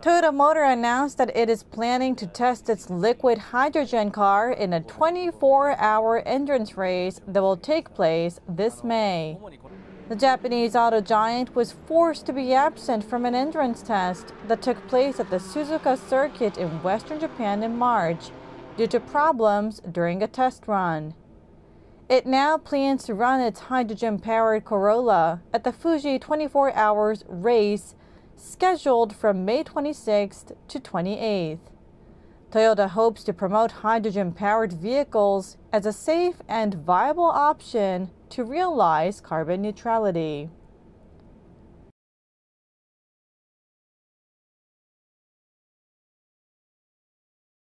Toyota Motor announced that it is planning to test its liquid hydrogen car in a 24 hour endurance race that will take place this May. The Japanese auto giant was forced to be absent from an endurance test that took place at the Suzuka circuit in western Japan in March due to problems during a test run. It now plans to run its hydrogen powered Corolla at the Fuji 24 Hours race scheduled from May 26th to 28th. Toyota hopes to promote hydrogen powered vehicles as a safe and viable option to realize carbon neutrality.